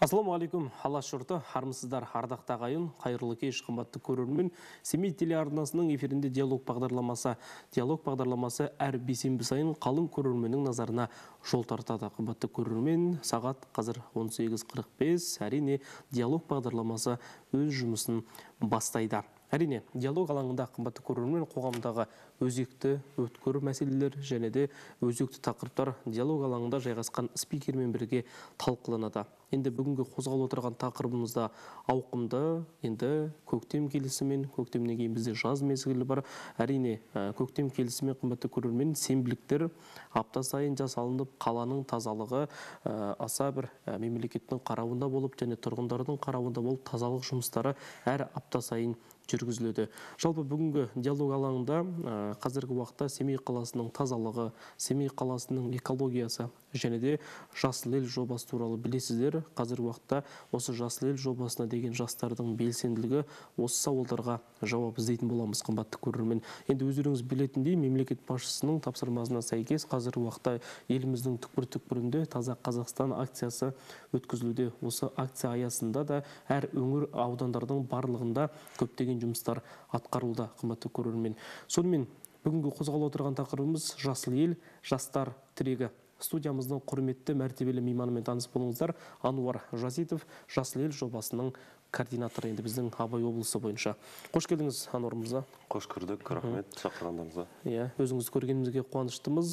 ассалаумағалейкум алаш жұрты армысыздар ардақты ағайын. Қайырлы кеш қымбатты көрермен. Семей телеарнасының эфирінде диалог бағдарламасы. Диалог бағдарламасы әр бейсенбі сайын қалың көрерменнің назарына жол тартады. Қымбатты көрермен сағат қазір 18.45 әрине диалог бағдарламасы өз жұмысын бастайды. Әрине диалог алаңында қымбатты көрермен қоғамдағы өзекті өткір мәселелер және де өзекті тақырыптар диалог алаңында жайғасқан спикермен бірге талқыланады. Енді бүгінгі қозғалып отырған тақырыбымызда ауқымды енді көктем келісімен көктемнен кейін бізде жаз мезгілі бар. Әрине ә, көктем келісімен қымбатты көрермен сенбіліктер апта сайын жасалынып қаланың тазалығы ә, аса бір ә, мемлекеттің қарауында болып және тұрғындардың қарауында болып тазалық жұмыстары әр апта сайын жүргізіледі. Жалпы бүгінгі диалог алаңында ә, қазіргі уақытта семей қаласының тазалығы семей қаласының экологиясы және де жасыл ел жобасы туралы білесіздер қазіргі уақытта осы жасыл ел жобасына деген жастардың белсенділігі осы сауалдарға жауап іздейтін боламыз қымбатты көрермен. Енді өздеріңіз білетіндей мемлекет басшысының тапсырмасына сәйкес қазіргі уақытта еліміздің түкпір-түкпірінде таза қазақстан акциясы өткізілуде. Осы акция аясында да әр өңір аудандардың барлығында көптеген жұмыстар атқарылуда қымбатты көрермен. Сонымен бүгінгі қозғалып отырған тақырыбымыз жасыл ел. Жастар тірегі студиямыздың құрметті мәртебелі мейманымен таныс болыңыздар. Ануар жазитов жасыл ел жобасының координаторы енді біздің абай облысы бойынша. Қош келдіңіз ануар мырза. Қош көрдік рахмет шақырғандарыңызға. Иә өзіңізді көргенімізге қуаныштымыз.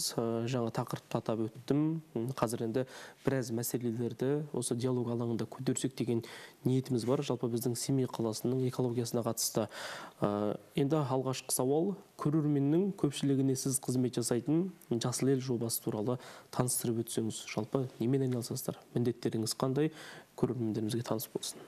Жаңа тақырыпты атап өттім. Қазір енді біраз мәселелерді осы диалог алаңында көтерсек деген ниетіміз бар. Жалпы біздің семей қаласының экологиясына қатысты. Енді алғашқы сауал көрерменнің көпшілігіне сіз қызмет жасайтын жасыл ел жобасы туралы таныстырып өтсеңіз жалпы немен айналысасыздар? Міндеттеріңіз қандай? Көрермендерімізге таныс болсын.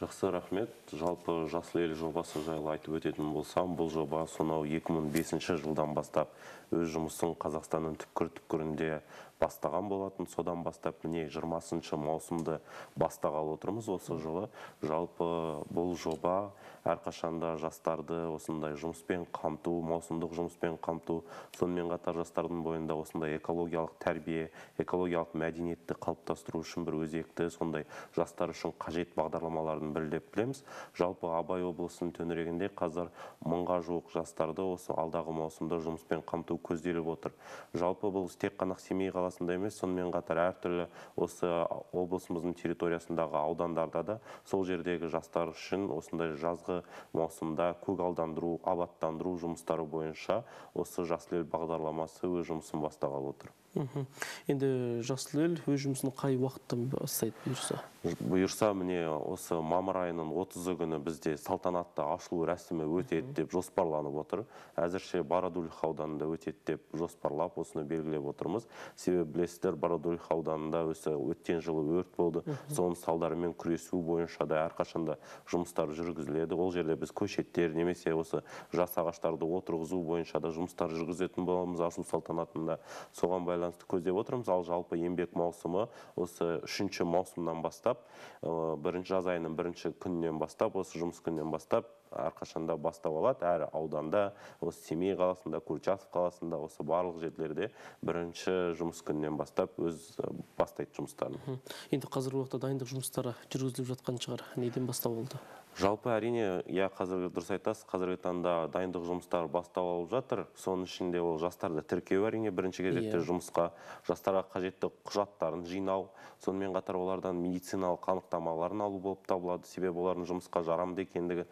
Жақсы рахмет. Жалпы жасыл ел жобасы жайлы айтып өтетін болсам бұл жоба сонау 2005 жылдан бастап өз жұмысын қазақстанның түкпір түкпірінде бастаған болатын. Содан бастап міне 20 маусымды бастағалы отырмыз осы жылы. Жалпы бұл жоба әрқашанда жастарды осындай жұмыспен қамту маусымдық жұмыспен қамту сонымен қатар жастардың бойында осындай экологиялық тәрбие экологиялық мәдениетті қалыптастыру үшін бір өзекті сондай жастар үшін қажет бағдарламалардың бірі деп білеміз. Жалпы абай облысының төңірегінде қазір мыңға жуық жастарды осы алдағы маусымда жұмыспен қамту көзделіп отыр. Жалпы бұл тек қана семей қаласында емес сонымен қатар әртүрлі осы облысымыздың территориясындағы аудандарда да сол жердегі жастар үшін осындай жазғы маусымда көгалдандыру абаттандыру жұмыстары бойынша осы жасыл ел бағдарламасы өз жұмысын бастағалы отыр. Енді жасыл ел өз жұмысын қай уақыттан бастайды бұйырса? Бұйырса міне осы мамыр айының отызы күні бізде салтанатты ашылу рәсімі өтеді деп жоспарланып отыр. Әзірше бородулиха ауданында өтеді деп жоспарлап осыны белгілеп отырмыз. Себебі білесіздер бородулиха ауданында осы өткен жылы өрт болды. Соның салдарымен күресу бойынша да әрқашанда жұмыстар жүргізіледі. Ол жерде біз көшеттер немесе осы жас ағаштарды отырғызу бойынша да жұмыстар жүргізетін боламыз ашылу салтанатында. Соған байланысты көздеп отырмыз. Ал жалпы еңбек маусымы осы үшінші маусымнан бастап бірінші жаз айының бірінші күнінен бастап осы жұмыс күнінен бастап әрқашанда бастап алады. Әр ауданда осы семей қаласында курчатов қаласында осы барлық жерлерде бірінші жұмыс күнінен бастап өз бастайды жұмыстарын. Енді қазіргі уақытта дайындық жұмыстары жүргізіліп жатқан шығар. Неден бастау алды жалпы әрине иә қазір дұрыс айтасыз. Қазіргі таңда дайындық жұмыстары бастау алып жатыр. Соның ішінде ол жастарды тіркеу әрине бірінші кезекте жұмысқа жастарға қажетті құжаттарын жинау сонымен қатар олардан медициналық анықтамаларын алу болып табылады. Себебі олардың жұмысқа жарамды екендігі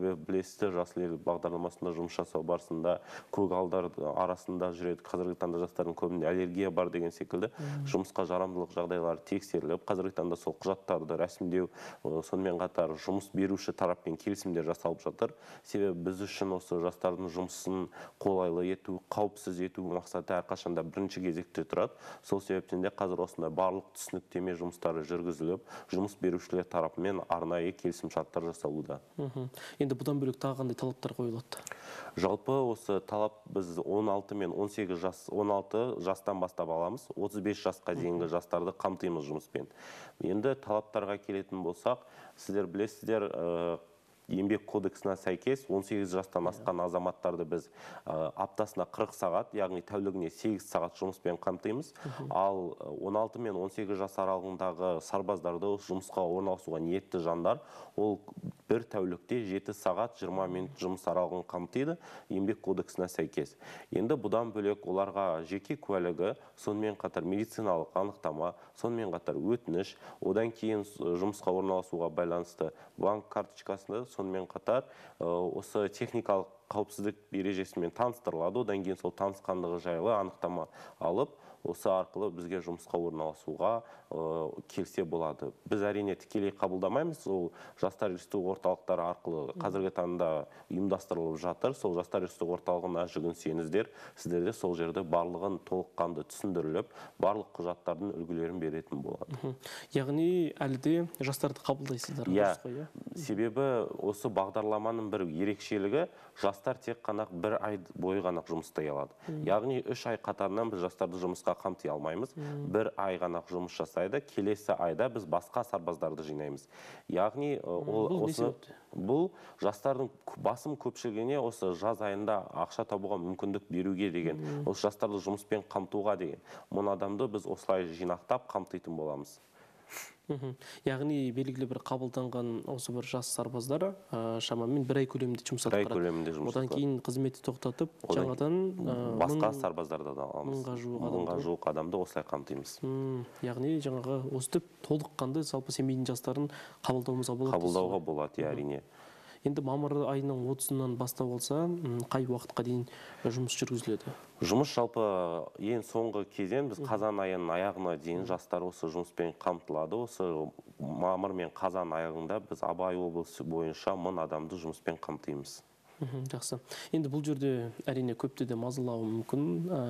себебі білесіздер жасыл ел бағдарламасында жұмыс жасау барысында көгалдар арасында жүреді. Қазіргі таңда жастардың көбінде аллергия бар деген секілді жұмысқа жарамдылық жағдайлары тексеріліп қазіргі таңда сол құжаттарды рәсімдеу сонымен қатар жұмыс беру беруші тараппен келісімдер жасалып жатыр. Себебі біз үшін осы жастардың жұмысын қолайлы ету қауіпсіз ету мақсаты әрқашанда бірінші кезекте тұрады. Сол себептен де қазір осындай барлық түсініктеме жұмыстары жүргізіліп жұмыс берушілер тарапымен арнайы келісімшарттар жасалуда. Енді бұдан бөлек тағы қандай талаптар қойылады? Жалпы осы талап біз 16 мен 18 жас 16 жастан бастап аламыз. 35 жасқа дейінгі жастарды қамтимыз жұмыспен. Енді талаптарға келетін болсақ сіздер білесіздер еңбек кодексіне сәйкес 18 жастан асқан азаматтарды біз ә, аптасына 40 сағат яғни тәулігіне 8 сағат жұмыспен қамтимыз. Ал 16 мен 18 жас аралығындағы сарбаздарды жұмысқа орналасуға ниетті жандар ол бір тәулікте 7 сағат 20 минут жұмыс аралығын қамтиды еңбек кодексіне сәйкес. Енді бұдан бөлек оларға жеке куәлігі сонымен қатар медициналық анықтама сонымен қатар өтініш одан кейін жұмысқа орналасуға байланысты банк карточкасында сонымен қатар осы техникалық қауіпсіздік ережесімен таныстырылады. Одан кейін сол танысқандығы жайлы анықтама алып осы арқылы бізге жұмысқа орналасуға келсе болады. Біз әрине тікелей қабылдамаймыз. Ол жастар ресурстық орталықтары арқылы қазіргі таңда ұйымдастырылып жатыр. Сол жастар ресурстық орталығына жүгінсеңіздер сіздерде сол жерде барлығын толыққанды түсіндіріліп барлық құжаттардың үлгілерін беретін болады. Яғни әлі де жастарды қабылдайсыздар иә. иә? себебі осы бағдарламаның бір ерекшелігі жастар тек қана бір ай бойы ғана жұмыс істей алады яғни үш ай қатарынан біз жастарды жұмысқа қамти алмаймыз. Бір ай ғана жұмыс жасайды келесі айда біз басқа сарбаздарды жинаймыз. Яғни ол осы бұл жастардың басым көпшілігіне осы жаз айында ақша табуға мүмкіндік беруге деген осы жастарды жұмыспен қамтуға деген. Мың адамды біз осылай жинақтап қамтитын боламыз. Мгм. яғни белгілі бір қабылданған осы бір жас сарбаздар ә, шамамен бір ай көлемінде жұмыс бір ай көлемінде жұмыс одан кейін қызметті тоқтатып Одан жаңадан ә, басқа сарбаздарды да аламыз. мыңға жуық мыңға жуық адамды осылай қамтимыз. М, яғни жаңағы өстіп толыққанды жалпы семейдің жастарын қабылдауымызға болады қабылдауға болады иә әрине енді мамыр айының отызынан бастап алса қай уақытқа дейін жұмыс жүргізіледі? Жұмыс жалпы ең соңғы кезең біз қазан айының аяғына дейін жастар осы жұмыспен қамтылады. Осы мамыр мен қазан аяғында біз абай облысы бойынша мың адамды жұмыспен қамтимыз. Жақсы. Енді бұл жерде әрине көпті де мазалауы мүмкін. Ә,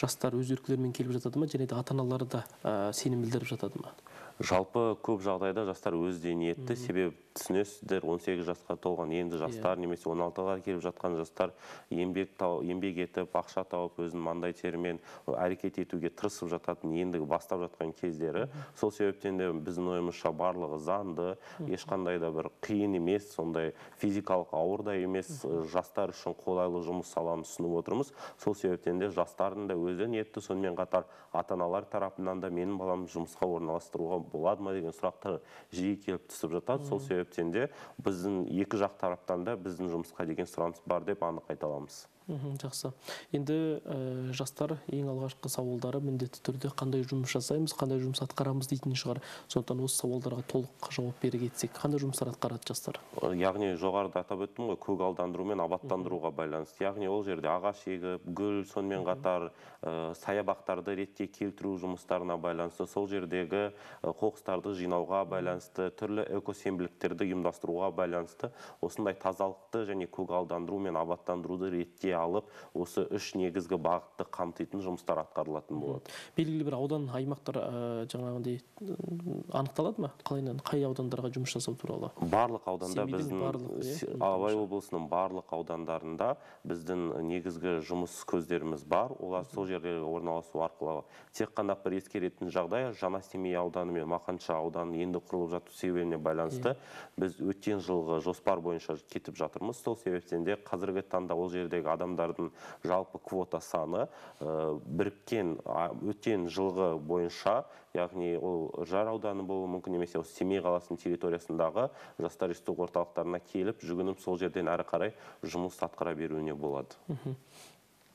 жастар өз еркілерімен келіп жатады ма және де ата аналары да ә, сенім білдіріп жатады ма? Жалпы көп жағдайда жастар өзі ниетті. Себебі түсінесіздер 18 жасқа толған енді жастар немесе 16-ға келіп жатқан жастар еңбек тау, еңбек етіп ақша тауып өзінің маңдай терімен әрекет етуге тырысып жататын ендігі бастап жатқан кездері. Сол себептен де біздің ойымызша барлығы заңды ешқандай да бір қиын емес сондай физикалық ауыр да емес жастар үшін қолайлы жұмыс алаңын ұсынып отырмыз. Сол себептен де жастардың да өзі ниетті. Сонымен қатар ата аналар тарапынан да менің баламды жұмысқа орналастыруға болады ма деген сұрақтар жиі келіп түсіп жатады. Сол себептен де біздің екі жақ тараптан да біздің жұмысқа деген сұраныс бар деп анық айта аламыз. Мхм, жақсы. Енді ә, жастар ең алғашқы сауалдары міндетті түрде қандай жұмыс жасаймыз қандай жұмыс атқарамыз дейтін шығар. Сондықтан осы сауалдарға толық жауап бере кетсек қандай жұмыстар атқарады жастар? Яғни жоғарыда атап өттім ғой көгалдандыру мен абаттандыруға байланысты. Яғни ол жерде ағаш егіп гүл сонымен қатар ә, саябақтарды ретке келтіру жұмыстарына байланысты сол жердегі ә, қоқыстарды жинауға байланысты түрлі экосенбіліктерді ұйымдастыруға байланысты осындай тазалықты және көгалдандыру мен абаттандыруды ретке алып осы үш негізгі бағытты қамтитын жұмыстар атқарылатын болады. Белгілі бір аудан аймақтар ә, жаңағындай м, анықталады ма? Қалайынан қай аудандарға жұмыс жасау туралы? Барлық ауданда біздің барлық, иә, абай облысының барлық аудандарында біздің негізгі жұмыс көздеріміз бар. Олар сол жерге орналасу арқылы тек қана бір ескеретін жағдай жаңа семей ауданы мен мақаншы ауданы енді құрылып жату себебіне байланысты біз өткен жылғы жоспар бойынша кетіп жатырмыз. Сол себептен де қазіргі таңда ол жердегі адамдардың жалпы квота саны э, біріккен өткен жылғы бойынша яғни ол жар ауданы болуы мүмкін немесе осы семей қаласының территориясындағы жастар ресурстық орталықтарына келіп жүгініп сол жерден әрі қарай жұмыс атқара беруіне болады.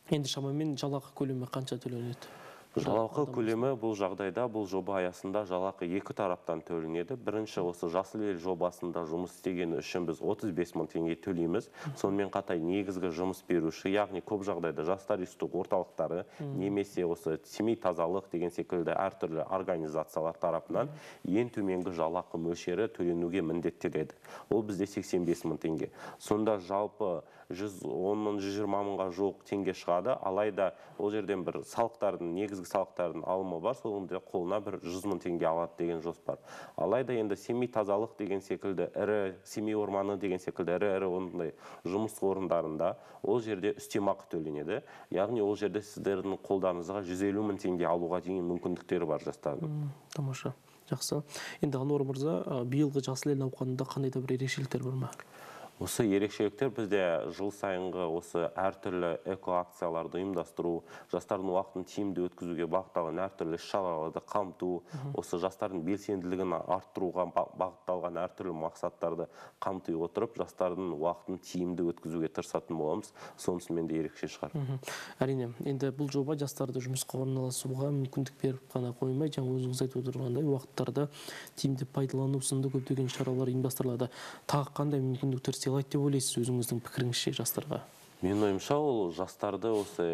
Енді шамамен жалақы көлемі қанша төленеді? Жалақы көлемі бұл жағдайда бұл жоба аясында жалақы екі тараптан төленеді. Бірінші осы жасыл ел жобасында жұмыс істегені үшін біз 35 мың теңге төлейміз. Сонымен қатар негізгі жұмыс беруші яғни көп жағдайда жастар ресурстық орталықтары немесе осы семей тазалық деген секілді әртүрлі организациялар тарапынан ең төменгі жалақы мөлшері төленуге міндеттеледі. Ол бізде 85 мың теңге. Сонда жалпы 110 мың 120 мыңға жуық теңге шығады. Алайда ол жерден бір салықтардың негізгі салықтардың алымы бар соның қолына бір 100 мың теңге алады деген жоспар. Алайда енді семей тазалық деген секілді ірі семей орманы деген секілді ірі ірі ондай жұмыс орындарында ол жерде үстемақы төленеді. Яғни ол жерде сіздердің қолдарыңызға 150 мың теңге алуға дейін мүмкіндіктері бар жастардың. Тамаша жақсы. Енді ануар мырза биылғы жасыл ел науқанында қандай да бір ерекшеліктер бар ма? Осы ерекшеліктер бізде жыл сайынғы осы әртүрлі эко акцияларды ұйымдастыру жастардың уақытын тиімді өткізуге бағытталған әртүрлі іс шараларды қамту осы жастардың белсенділігін арттыруға ба- бағытталған әртүрлі мақсаттарды қамти отырып жастардың уақытын тиімді өткізуге тырысатын боламыз. Сонысымен де ерекше шығар. Әрине енді бұл жоба жастарды жұмысқа орналасуға мүмкіндік беріп қана қоймай жаңа өзіңіз айтып отырғандай уақыттарды тиімді пайдалану сынды көптеген шаралар ұйымдастырылады. Тағы қандай мүмкіндіктер сыйлайды деп ойлайсыз өзіңіздің пікіріңізше жастарға? Менің ойымша ол жастарды осы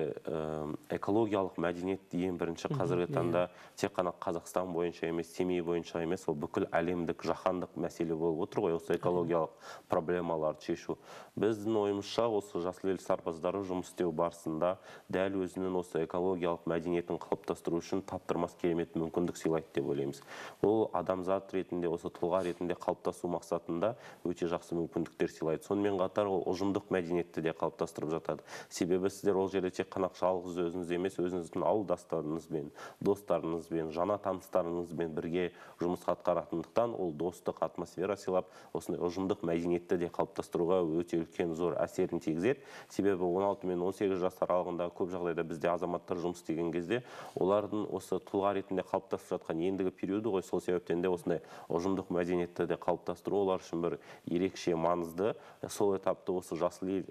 экологиялық мәдениетті ең бірінші қазіргі таңда тек қана қазақстан бойынша емес семей бойынша емес ол бүкіл әлемдік жаһандық мәселе болып отыр ғой осы экологиялық проблемаларды шешу. Біздің ойымызша осы жасыл ел сарбаздары жұмыс істеу барысында дәл өзінің осы экологиялық мәдениетін қалыптастыру үшін таптырмас керемет мүмкіндік сыйлайды деп ойлаймыз. Ол адамзат ретінде осы тұлға ретінде қалыптасу мақсатында өте жақсы мүмкіндіктер сыйлайды. Сонымен қатар ол ұжымдық мәдениетті де қалыптастырып жатады. Себебі сіздер ол жерде тек қана жалғыз өзіңіз емес өзіңіздің ауылдастарыңызбен достарыңызбен жаңа таныстарыңызбен бірге жұмыс атқаратындықтан ол достық атмосфера сыйлап осындай ұжымдық мәдениетті де қалыптастыруға өте үлкен зор әсерін тигізеді. Себебі 16 мен 18 жас аралығында көп жағдайда бізде азаматтар жұмыс істеген кезде олардың осы тұлға ретінде қалыптасып жатқан ендігі периоды ғой. Сол себептен де осындай ұжымдық мәдениетті де қалыптастыру олар үшін бір ерекше маңызды. Сол этапты осы жасыл ел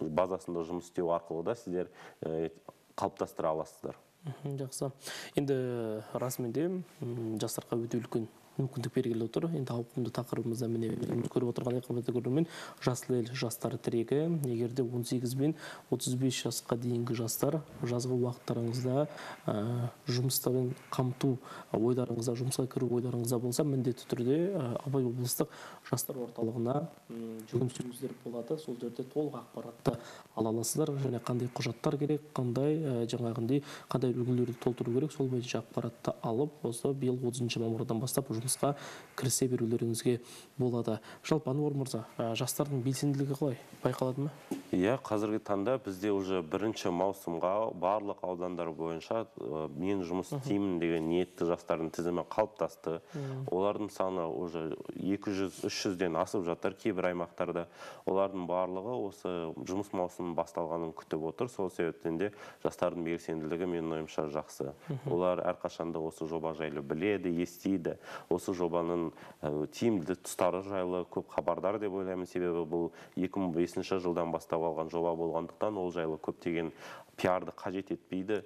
базасында жұмыс істеу арқылы да сіздер ә, қалыптастыра аласыздар. Жақсы. Енді расымен де жастарға өте үлкен мүмкіндік бергелі отыр енді ауқымды тақырыбымызда міне көріп отырғандай қымбатты көрермен жасыл ел жастар тірегі. Егер де 18 бен 35 жасқа дейінгі жастар жазғы уақыттарыңызда ә, қамту ойларыңызда жұмысқа кіру ойларыңызда болса міндетті түрде абай облыстық жастар орталығына жүгінсеңіздер болады. Сол жерде толық ақпаратты ала аласыздар. Және қандай құжаттар керек қандай ә, жаңағындай қандай үлгілерді толтыру керек сол бойынша ақпаратты алып осы биыл 30 мамырдан бастап жұмысқа кірісе берулеріңізге болады. Жалпы ануар мырза ә, жастардың белсенділігі қалай? Байқалады ма? Иә қазіргі таңда бізде уже бірінші маусымға барлық аудандар бойынша ә, мен жұмыс істеймін деген ниетті жастардың тізімі қалыптасты. Олардың саны уже 200-300-ден асып жатыр кейбір аймақтарда. Олардың барлығы осы жұмыс маусымының басталғанын күтіп отыр. Сол себептен де жастардың белсенділігі менің ойымша жақсы. Олар әрқашанда осы жоба жайлы біледі естиді. Осы жобаның ә, тиімді тұстары жайлы көп хабардар деп ойлаймын. Себебі бұл 2005 жылдан бастап алған жоба болғандықтан ол жайлы көптеген пиарды қажет етпейді.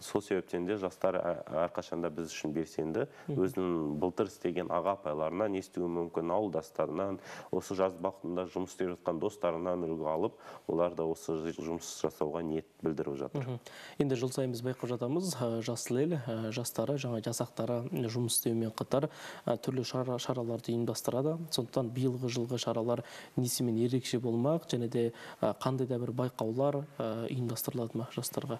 Сол себептен де жастар әрқашанда біз үшін белсенді. Өзінің былтыр істеген аға апайларынан естуі мүмкін ауылдастарынан осы жаз уақытында жұмыс істеп жатқан достарынан үлгі алып олар да осы жұмыс жасауға ниет білдіріп жатыр. Енді жыл сайын біз байқап жатамыз жасыл ел жастары жаңа жасақтары жұмыс істеумен қатар түрлі шара, шараларды ұйымдастырады. Сондықтан биылғы жылғы шаралар несімен ерекше болмақ және де қандай да бір байқаулар ұйымдастырылады ма? Жастарға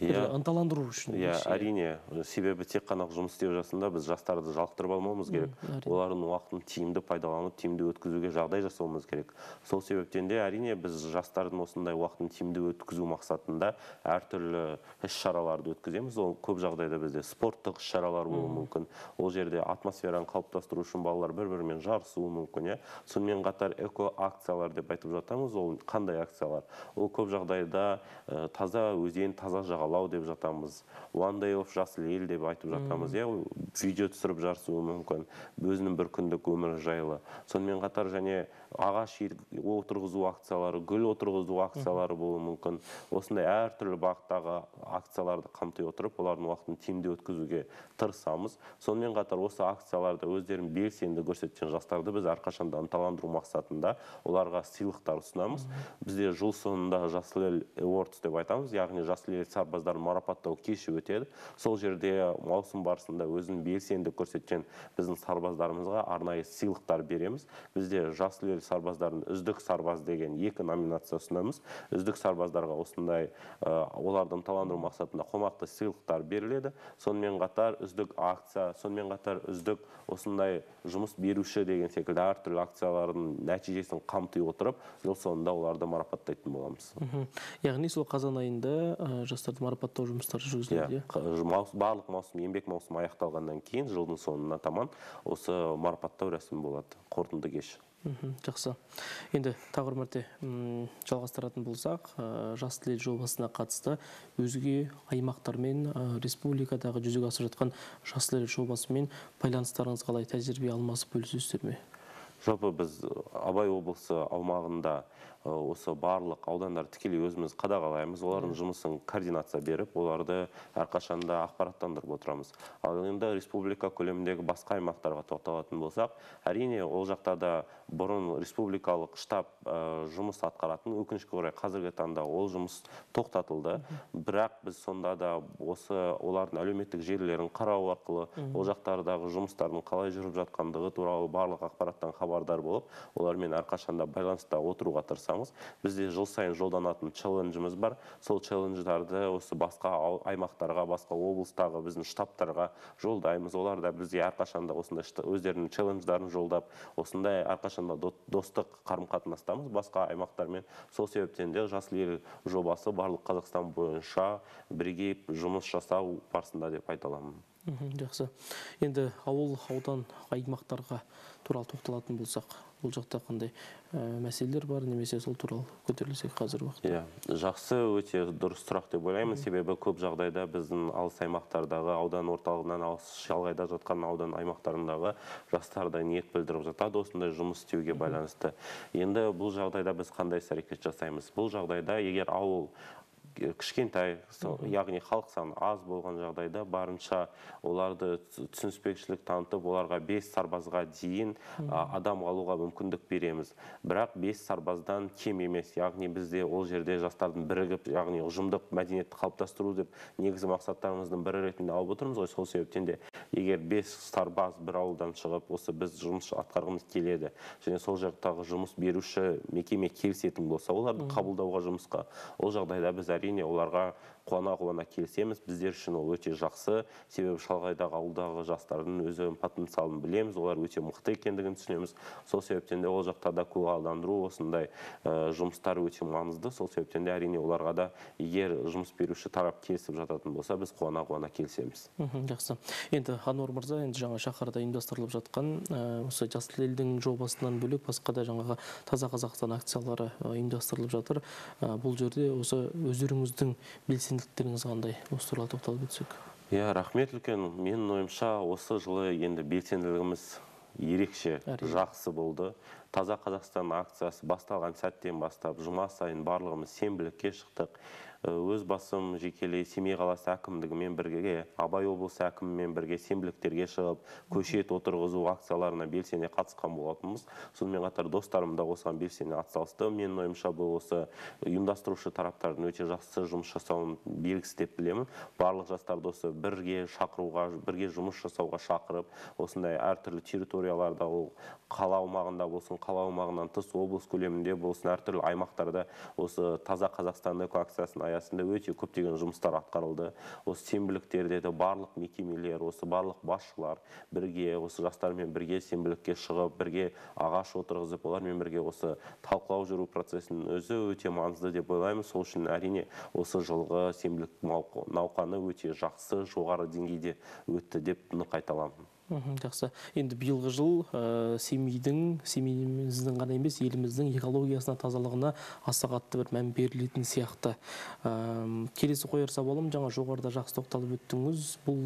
Иә. Ынталандыру үшін иә әрине себебі тек қана жұмыс істеу жасында біз жастарды жалықтырып алмауымыз керек. олардың уақытын тиімді пайдаланып тиімді өткізуге жағдай жасауымыз керек. Сол себептен де әрине біз жастардың осындай уақытын тиімді өткізу мақсатында әртүрлі іс шараларды өткіземіз. Ол көп жағдайда бізде спорттық іс шаралар болуы мүмкін. Ол жерде атмосфераны қалыптастыру үшін балалар бір бірімен жарысуы мүмкін иә. Сонымен қатар эко акциялар деп айтып жатамыз. Ол қандай акциялар? Ол көп жағдайда ә, таза өзен таза жағалау. Деп жатамыз one day of жасыл ел деп айтып жатамыз. Иә видео түсіріп жарысуы мүмкін өзінің бір күндік өмірі жайлы. Сонымен қатар және ағаш отырғызу акциялары гүл отырғызу акциялары болуы мүмкін. Осындай әртүрлі бағыттағы акцияларды қамти отырып олардың уақытын тиімді өткізуге тырысамыз. Сонымен қатар осы акцияларда өздерін белсенді көрсеткен жастарды біз әрқашанда ынталандыру мақсатында оларға сыйлықтар ұсынамыз. Бізде жыл соңында жасыл ел awards деп айтамыз. Яғни жасыл ел сарбаздарын марапаттау кеші өтеді. Сол жерде маусым барысында өзін белсенді көрсеткен біздің сарбаздарымызға арнайы сыйлықтар береміз. Бізде жасыл ел сарбаздарын үздік сарбаз деген екі номинация ұсынамыз. Үздік сарбаздарға осындай ә, оларды ынталандыру мақсатында қомақты сыйлықтар беріледі. Сонымен қатар үздік акция сонымен қатар үздік осындай жұмыс беруші деген секілді әртүрлі акциялардың нәтижесін қамти отырып жыл соңында оларды марапаттайтын боламыз. Яғни сол қазан айында марапаттау жұмыстары жүргізіледі иә. маус- барлық маусым еңбек маусымы аяқталғаннан кейін жылдың соңына таман осы марапаттау рәсімі болады қорытынды кеш. Жақсы. Енді тағы бір мәрте жалғастыратын болсақ ә, жас жобасына қатысты өзге аймақтармен ә, республикадағы жүзеге асырып жатқан жас ел жобасымен байланыстарыңыз қалай тәжірибе алмасып бөлісесіздер ме? Жалпы біз абай облысы аумағында осы барлық аудандарды тікелей өзіміз қадағалаймыз. Олардың жұмысын координация беріп оларды әрқашанда ақпараттандырып отырамыз. Ал енді республика көлеміндегі басқа аймақтарға тоқталатын болсақ әрине ол жақта да бұрын республикалық штаб жұмыс атқаратын. Өкінішке орай қазіргі таңда ол жұмыс тоқтатылды. Бірақ біз сонда да осы олардың әлеуметтік желілерін қарау арқылы ол жақтардағы жұмыстардың қалай жүріп жатқандығы туралы барлық ақпараттан хабардар болып олармен әрқашанда байланыста отыруға тырысамыз. Бізде жыл сайын жолданатын челленджіміз бар. Сол челлендждарды осы басқа аймақтарға басқа облыстағы біздің штабтарға жолдаймыз. Олар да бізге әрқашанда осындай өздерінің челлендждарын жолдап осындай әрқашанда до- достық қарым қатынастамыз басқа аймақтармен. Сол себептен де жасыл ел жобасы барлық қазақстан бойынша бірге жұмыс жасау барысында деп айта аламын. Жақсы. Енді ауыл аудан аймақтарға туралы тоқталатын болсақ бұл жақта қандай ә, мәселелер бар немесе сол туралы көтерілсек қазір уақыт иә жақсы өте дұрыс сұрақ деп ойлаймын. Себебі көп жағдайда біздің алыс аймақтардағы аудан орталығынан алыс шалғайда жатқан аудан аймақтарындағы жастар да ниет білдіріп жатады осындай жұмыс істеуге байланысты. Енді бұл жағдайда біз қандай іс әрекет жасаймыз? Бұл жағдайда егер ауыл кішкентай яғни халық саны аз болған жағдайда барынша оларды түсініспекшілік танытып оларға бес сарбазға дейін адам алуға мүмкіндік береміз. Бірақ бес сарбаздан кем емес. Яғни бізде ол жерде жастардың бірігіп яғни ұжымдық мәдениетті қалыптастыру деп негізгі мақсаттарымыздың бірі ретінде алып отырмыз ғой. Сол себептен де егер бес сарбаз бір ауылдан шығып осы біз жұмыс атқарғымыз келеді. Және сол жақтағы жұмыс беруші мекеме келісетін болса оларды қабылдауға жұмысқа ол жағдайда біз әрине оларға қуана қуана келісеміз. Біздер үшін ол өте жақсы. Себебі шалғайдағы ауылдағы жастардың өзі потенциалын білеміз. Олар өте мықты екендігін түсінеміз. Сол себептен де ол жақта да көгалдандыру осындай ә, жұмыстар өте маңызды. Сол себептен де әрине оларға да егер жұмыс беруші тарап келісіп жататын болса біз қуана қуана келісеміз. Жақсы. Енді ануар мырза енді жаңа шаһарда ұйымдастырылып жатқан ә, осы жасыл елдің жобасынан бөлек басқа да жаңағы таза қазақстан акциялары ә, ұйымдастырылып жатыр. Бұл жерде осы өздеріңіздің қандай осы туралы тоқталып өтсек? Иә рахмет үлкен. Менің ойымша осы жылы енді белсенділігіміз ерекше жақсы болды. Таза қазақстан акциясы басталған сәттен бастап жұма сайын барлығымыз сенбілікке шықтық. Өз басым жекелей семей қаласы әкімдігімен бірге абай облысы әкімімен бірге сенбіліктерге шығып көшет отырғызу акцияларына белсене қатысқан болатынбыз. Сонымен қатар достарым да осыған белсене атсалысты. Менің ойымша бұл осы ұйымдастырушы тараптардың өте жақсы жұмыс жасауының белгісі деп білемін. Барлық жастарды осы бірге шақыруға бірге жұмыс жасауға шақырып осындай әртүрлі территорияларда ол қала аумағында болсын қала аумағынан тыс облыс көлемінде болсын әртүрлі аймақтарда осы таза қазақстан эко акциясының аясында өте көптеген жұмыстар атқарылды. Осы сенбіліктерде де барлық мекемелер осы барлық басшылар бірге осы жастармен бірге сенбілікке шығып бірге ағаш отырғызып олармен бірге осы талқылау жүру процесінің өзі өте маңызды деп ойлаймын. Сол үшін әрине осы жылғы сенбілік науқ- науқаны өте жақсы жоғары деңгейде өтті деп нық айта аламын. Жақсы. Енді биылғы жыл ә, семейдің семейіміздің ғана емес еліміздің экологиясына тазалығына аса қатты бір мән берілетін сияқты. Әм, келесі қояр сауалым жаңа жоғарыда жақсы тоқталып өттіңіз. Бұл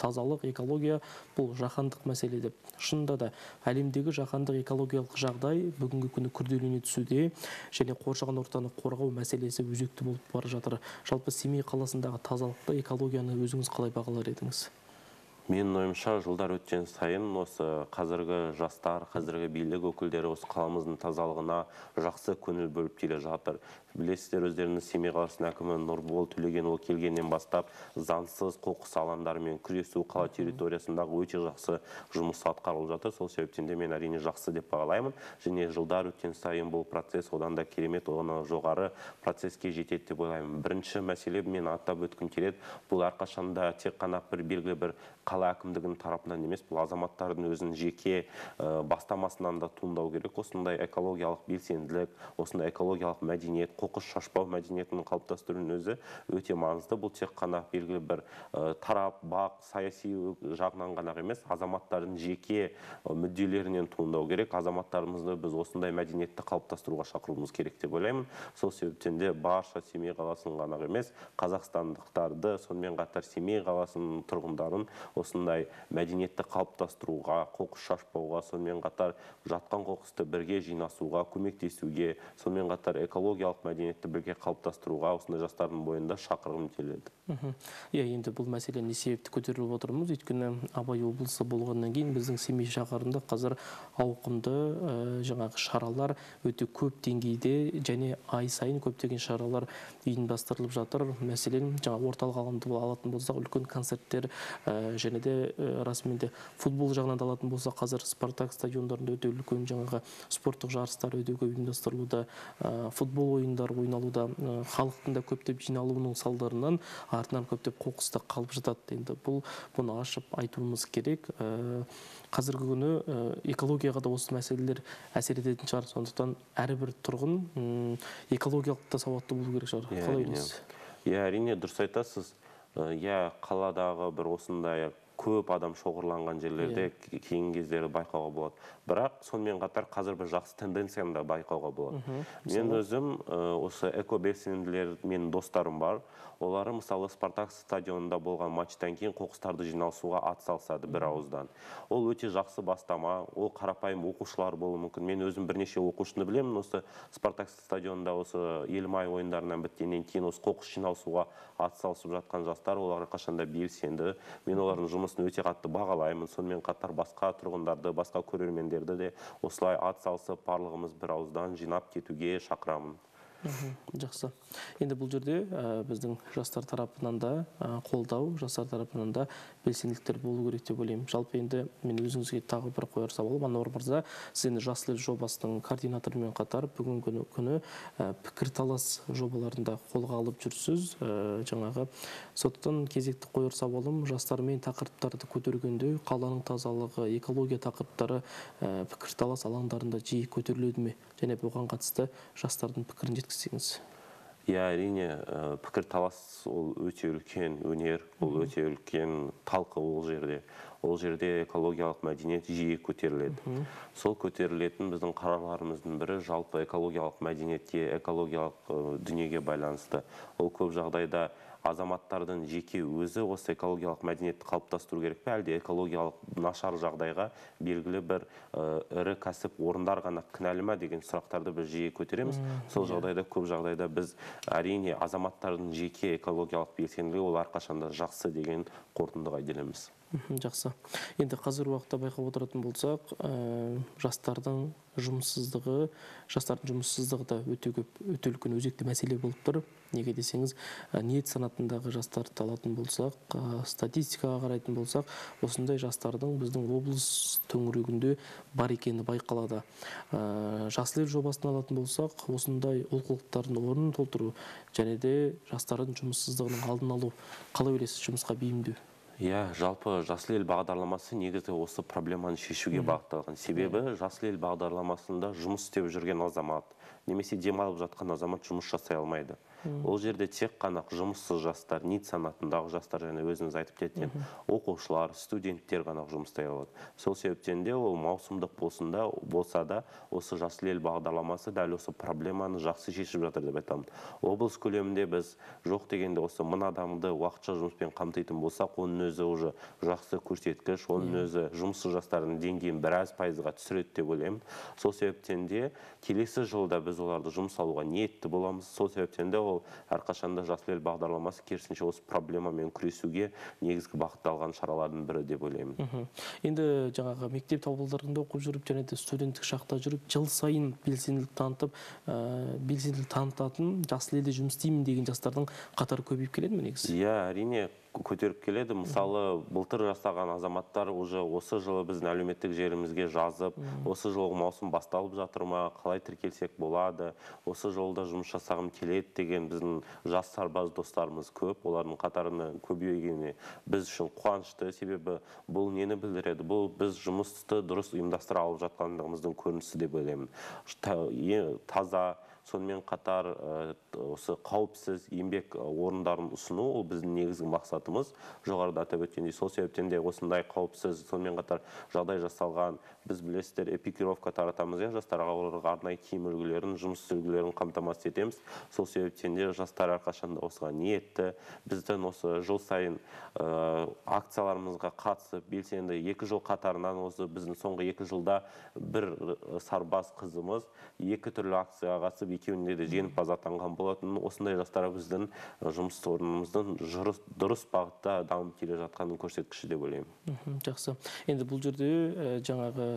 тазалық экология бұл жаһандық мәселе деп. Шынында да әлемдегі жаһандық экологиялық жағдай бүгінгі күні күрделене түсуде және қоршаған ортаны қорғау мәселесі өзекті болып бара жатыр. Жалпы семей қаласындағы тазалықты экологияны өзіңіз қалай бағалар едіңіз? Менің ойымша жылдар өткен сайын осы қазіргі жастар қазіргі билік өкілдері осы қаламыздың тазалығына жақсы көңіл бөліп келе жатыр. Білесіздер өздеріңіз семей қаласының әкімі нұрбол төлегенұлы келгеннен бастап заңсыз қоқыс алаңдарымен күресу қала территориясындағы өте жақсы жұмыс атқарылып жатыр. Сол себептен де мен әрине жақсы деп бағалаймын. Және жылдар өткен сайын бұл процесс одан да керемет одан жоғары процесске жетеді деп ойлаймын. Бірінші мәселе мен атап өткім келеді бұл әрқашанда тек қана бір белгілі бір қала әкімдігінің тарапынан емес бұл азаматтардың өзінің жеке ә, бастамасынан да туындау керек. Осындай экологиялық белсенділік осындай экологиялық мәдениет қоқыс шашпау мәдениетінің қалыптастырудың өзі өте маңызды. Бұл тек қана белгілі бір тарап бақ саяси жағынан ғана емес азаматтардың жеке мүдделерінен туындау керек. Азаматтарымызды біз осындай мәдениетті қалыптастыруға шақыруымыз керек деп ойлаймын. Сол себептен де барша семей қаласының ғана емес қазақстандықтарды сонымен қатар семей қаласының тұрғындарын осындай мәдениетті қалыптастыруға қоқыс шашпауға сонымен қатар жатқан қоқысты бірге жинасуға көмектесуге сонымен қатар экологиялық мәдениетті бірге қалыптастыруға осындай жастардың бойында шақырғым келеді. Иә енді бұл мәселе не себепті көтеріп отырмыз? Өйткені абай облысы болғаннан кейін біздің семей шаһарында қазір ауқымды ә, жаңағы шаралар өте көп деңгейде және ай сайын көптеген шаралар ұйымдастырылып жатыр. Мәселен жаңа орталық алаңды алатын болсақ үлкен концерттер ә, және де ә, расымен де футбол жағынан да алатын болсақ қазір спартак стадиондарында өте үлкен жаңағы спорттық жарыстар өте көп ұйымдастырылуда. Футбол ойындары ойналуда ә, халықтың да көптеп жиналуының салдарынан артынан көптеп қоқыс та қалып жатады енді бұл бұны ашып айтуымыз керек. Ә, қазіргі күні ә, экологияға да осы мәселелер әсер ететін шығар. Сондықтан әрбір тұрғын экологиялық та сауатты болу керек шығар. Иә, қалай ойлайсыз иә. Әрине дұрыс айтасыз. Иә қаладағы бір осындай көп адам шоғырланған жерлерде ке- кейінгі кездері байқауға болады. Бірақ сонымен қатар қазір бір жақсы тенденцияны да байқауға болады. Мен өзім ә, осы экобелсенділер менің достарым бар. Олар мысалы спартак стадионында болған матчтан кейін қоқыстарды жиналысуға атсалысады бір ауыздан. Ол өте жақсы бастама. Ол қарапайым оқушылар болуы мүмкін. Мен өзім бірнеше оқушыны білемін. Осы спартак стадионында осы елімай ойындарынан біткеннен кейін осы қоқыс жиналысуға атсалысып жатқан жастар олар қашанда белсенді. Мен олардың жұмысын өте қатты бағалаймын. Сонымен қатар басқа тұрғындарды басқа көрермендерді де осылай атсалысып барлығымыз бір ауыздан жинап кетуге шақырамын. Жақсы. Енді бұл жерде біздің жастар тарапынан да қолдау жастар тарапынан да белсенділіктер болу керек деп ойлаймын. Жалпы енді мен өзіңізге тағы бір қояр сауалым ануар мырза сіз енді жасыл ел жобасының координаторымен қатар бүгінгі күні, ә, пікірталас жобаларында қолға алып жүрсіз. Ә, жаңағы сондықтан кезекті қояр сауалым жастармен тақырыптарды көтергенде қаланың тазалығы экология тақырыптары ә, пікірталас алаңдарында жиі көтеріледі ме? Және бұған қатысты жастардың пікірін жеткізсеңіз. Иә әрине ә, пікірталас ол өте үлкен өнер ол өте үлкен талқы ол жерде. Ол жерде экологиялық мәдениет жиі көтеріледі. Сол көтерілетін біздің қарарларымыздың бірі жалпы экологиялық мәдениетке экологиялық ә, дүниеге байланысты. Ол көп жағдайда азаматтардың жеке өзі осы экологиялық мәдениетті қалыптастыру керек пе? Әлде экологиялық нашар жағдайға белгілі бір ірі кәсіп орындар ғана кінәлі ма деген сұрақтарды біз жиі көтереміз. Сол жағдайда көп жағдайда біз әрине азаматтардың жеке экологиялық белсенділігі ол әрқашанда жақсы деген қорытындыға келеміз. Жақсы. Енді қазіргі уақытта байқап отыратын болсақ ә, жастардың жұмыссыздығы жастардың жұмыссыздығы да өте көп өте үлкен өзекті мәселе болып тұр. Неге десеңіз ә, ниет санатындағы жастарды алатын болсақ ә, статистикаға қарайтын болсақ осындай жастардың біздің облыс төңірегінде бар екені байқалады. Ә, жасыл ел жобасын алатын болсақ осындай олқылықтардың орнын толтыру және де жастардың жұмыссыздығының алдын алу. Қалай ойлайсыз жұмысқа бейімдеу? Иә жалпы жасыл ел бағдарламасы негізі осы проблеманы шешуге бағытталған. Себебі жасыл ел бағдарламасында жұмыс істеп жүрген азамат немесе демалып жатқан азамат жұмыс жасай алмайды. Ол жерде тек қана жұмыссыз жастар нит санатындағы жастар және өзіңіз айтып кеткен оқушылар студенттер ғана жұмыс істей алады. Сол себептен де ол маусымдық болсын да болса да осы жасыл ел бағдарламасы дәл осы проблеманы жақсы шешіп жатыр деп айтамын. Облыс көлемінде біз жоқ дегенде осы мың адамды уақытша жұмыспен қамтитын болсақ оның өзі уже жақсы көрсеткіш оның өзі жұмыссыз жастардың деңгейін біраз пайызға түсіреді деп ойлаймын. Сол себептен де келесі жылда біз оларды жұмыс алуға ниетті боламыз. Сол себептен де ол әрқашанда жасыл ел бағдарламасы керісінше осы проблемамен күресуге негізгі бағытталған шаралардың бірі деп ойлаймын. Енді жаңағы мектеп табалдырығында оқып жүріп және де студенттік шақта жүріп жыл сайын белсенділік танытып ә, белсенділік танытатын жасыл елде жұмыс істеймін деген жастардың қатары көбейіп келеді ме негізі? Иә әрине көтеріп келеді. Мысалы былтыр жасаған азаматтар уже осы жылы біздің әлеуметтік желімізге жазып осы жылғы маусым басталып жатыр ма қалай тіркелсек болады осы жолда жұмыс жасағым келеді деген біздің жас сарбаз достарымыз көп олардың қатарының көбейгеніне біз үшін қуанышты. Себебі бұл нені білдіреді? Бұл біз жұмысты дұрыс ұйымдастыра алып жатқандығымыздың көрінісі деп ойлаймын. Таза сонымен қатар э, осы қауіпсіз еңбек орындарын ұсыну ол біздің негізгі мақсатымыз. Жоғарыда атап өткендей сол себептен де осындай қауіпсіз сонымен қатар жағдай жасалған біз білесіздер экипировка таратамыз иә жастарға оларға арнайы киім үлгілерін жұмыс үлгілерін қамтамасыз етеміз. Сол себептен де жастар әрқашан да осыған ниетті. Біздің осы жыл сайын э, акцияларымызға қатысып белсенді екі жыл қатарынан осы біздің соңғы екі жылда бір э, сарбаз қызымыз екі түрлі акцияға қатысып екеуінде де жеңімпаз атанған болатын. Осындай жастар біздің жұмыс орнымыздың дұрыс бағытта дамып келе жатқанын көрсеткіші деп ойлаймын. Жақсы. Енді бұл жерде жаңағы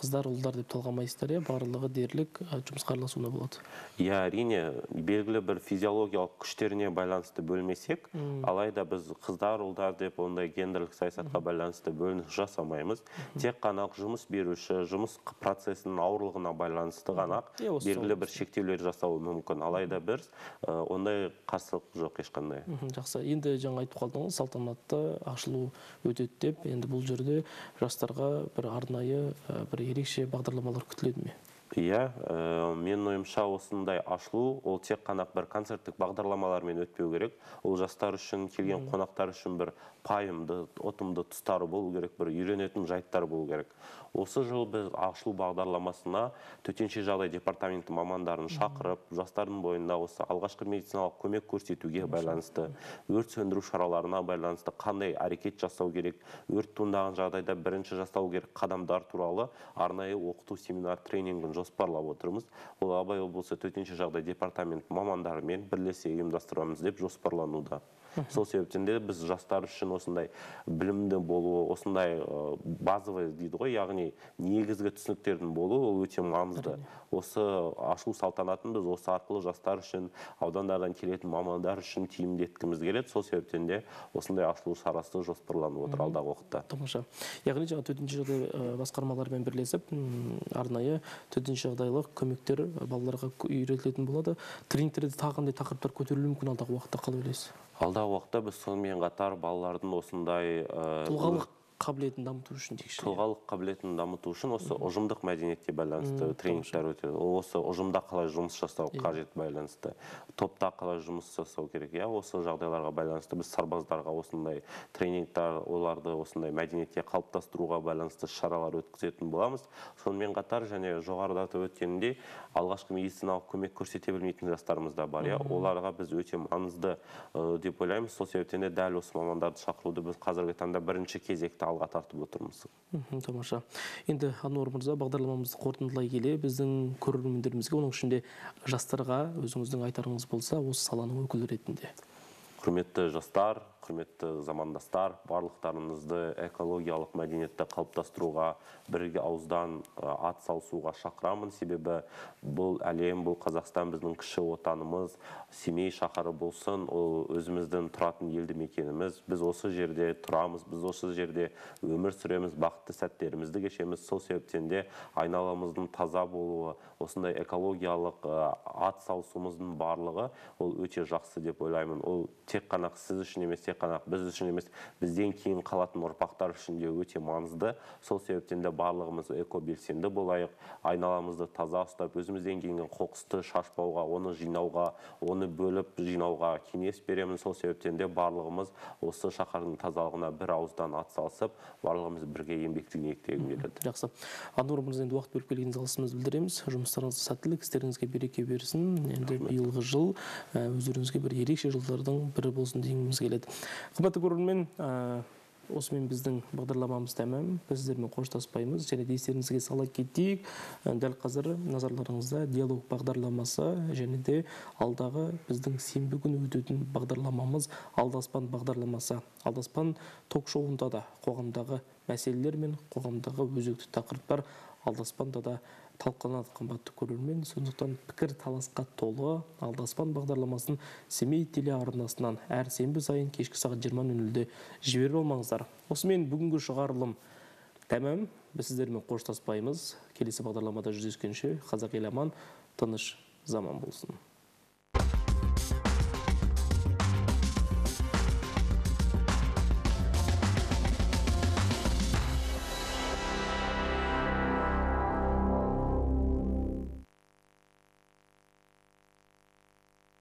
қыздар ұлдар деп талғамайсыздар иә? Барлығы дерлік жұмысқа араласуына болады. Иә әрине белгілі бір физиологиялық күштеріне байланысты бөлмесек алайда біз қыздар ұлдар деп ондай гендерлік саясатқа байланысты бөлініс жасамаймыз. Тек қана жұмыс беруші жұмыс процесінің ауырлығына байланысты ғана Иә, белгілі бір шектеулер жасауы мүмкін. Алайда біз э, ондай қарсылық жоқ ешқандай. Жақсы. Енді жаңа айтып қалдыңыз салтанатты ашылу өтеді деп. Енді бұл жерде жастарға бір арнайы бір ерекше бағдарламалар күтіледі ме? Иә ә, менің ойымша осындай ашылу ол тек қана бір концерттік бағдарламалармен өтпеу керек. Ол жастар үшін келген қонақтар үшін бір пайымды ұтымды тұстары болу керек бір үйренетін жайттар болу керек. Осы жыл біз ашылу бағдарламасына төтенше жағдай департаменті мамандарын шақырып жастардың бойында осы алғашқы медициналық көмек көрсетуге байланысты өрт сөндіру шараларына байланысты қандай әрекет жасау керек өрт туындаған жағдайда бірінші жасау керек қадамдар туралы арнайы оқыту семинар тренингін жоспарлап отырмыз. Ол абай облысы төтенше жағдай департаменті мамандарымен бірлесе ұйымдастырамыз деп жоспарлануда. Сол себептен де біз жастар үшін осындай білімді болуы осындай базовый дейді ғой яғни негізгі түсініктердің болуы ол өте маңызды. Осы ашылу салтанатын біз осы арқылы жастар үшін аудандардан келетін мамандар үшін тиімді еткіміз келеді. Сол себептен де осындай ашылу шарасы жоспарланып отыр алдағы уақытта. Тамаша. Яғни жаңа төтенше жағдай басқармаларымен бірлесіп арнайы төтенше жағдайлық көмектер балаларға үйретілетін болады. Тренингтерде тағы қандай тақырыптар көтерілуі мүмкін алдағы уақытта қалай ойлайсыз? Алдағы уақытта біз сонымен қатар балалардың осындай э, тұлғалық қабілетін дамыту үшін дейікші тұлғалық қабілетін дамыту үшін осы ұжымдық мәдениетке байланысты тренингтер өтеді осы ұжымда қалай жұмыс жасау қажет байланысты топта қалай жұмыс жасау керек? Иә осы жағдайларға байланысты біз сарбаздарға осындай тренингтер оларды осындай мәдениетке қалыптастыруға байланысты шаралар өткізетін боламыз. Сонымен қатар және жоғарыда атап өткенімдей алғашқы медициналық көмек көрсете білмейтін жастарымыз да бар иә. Оларға біз өте маңызды деп ойлаймыз. Сол себептен де дәл осы мамандарды шақыруды біз қазіргі таңда бірінші алға тартып отырмыз. Тамаша. Енді ануар мырза бағдарламамызды қорытындылай келе. Біздің көрермендерімізге оның ішінде жастарға өзіңіздің айтарыңыз болса осы саланың өкілі ретінде. Құрметті жастар құрметті замандастар барлықтарыңызды экологиялық мәдениетті қалыптастыруға бірге ауыздан ат салысуға шақырамын. Себебі бұл әлем бұл қазақстан біздің кіші отанымыз семей шаһары болсын ол өзіміздің тұратын елді мекеніміз. Біз осы жерде тұрамыз біз осы жерде өмір сүреміз бақытты сәттерімізді кешеміз. Сол себептен де айналамыздың таза болуы осындай экологиялық ат салысуымыздың барлығы ол өте жақсы деп ойлаймын. Ол тек қана сіз үшін емес қана біз үшін емес бізден кейін қалатын ұрпақтар үшін де өте маңызды. Сол себептен де барлығымыз экобелсенді болайық. Айналамызды таза ұстап өзімізден келген қоқысты шашпауға оны жинауға оны бөліп жинауға кеңес беремін. Сол себептен де барлығымыз осы шаһардың тазалығына бір ауыздан атсалысып барлығымыз бірге еңбектің ниеттегім келеді. Жақсы. Ануар мырза енді уақыт бөліп келгеніңізге алғысымызды білдіреміз. Жұмыстарыңызға сәттілік істеріңізге береке берсін. Енді биылғы жыл ә, өздеріңізге бір ерекше жылдардың бірі болсын дегіміз келеді. Қымбатты көрермен осымен біздің бағдарламамыз тәмам. Біз сіздермен қоштаспаймыз. Және де естеріңізге сала кетейік дәл қазір назарларыңызда диалог бағдарламасы және де алдағы біздің сенбі күні өтетін бағдарламамыз алдаспан бағдарламасы. Алдаспан ток шоуында да қоғамдағы мәселелер мен қоғамдағы өзекті тақырыптар алдаспанда да талқыланады қымбатты көрермен. Сондықтан пікір таласқа толы алдаспан бағдарламасын семей телеарнасынан әр сенбі сайын кешкі сағат жиырма нөл нөлде жіберіп алмаңыздар. Осымен бүгінгі шығарылым тәмам. Біз сіздермен қоштаспаймыз. Келесі бағдарламада жүздескенше қазақ елі аман тыныш заман болсын.